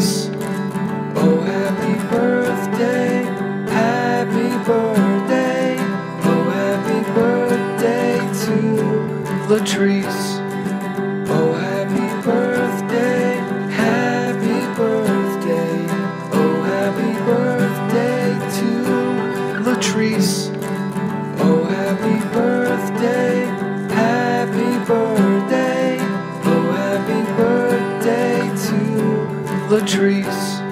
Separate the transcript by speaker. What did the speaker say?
Speaker 1: Oh, happy birthday, happy birthday, oh, happy birthday to Latrice. Oh, happy birthday, happy birthday, oh, happy birthday to Latrice. Oh, happy birthday, happy birthday, oh, happy birthday to Latrice.